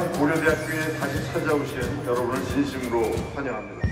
고려대학교에 다시 찾아오신 여러분을 진심으로 환영합니다.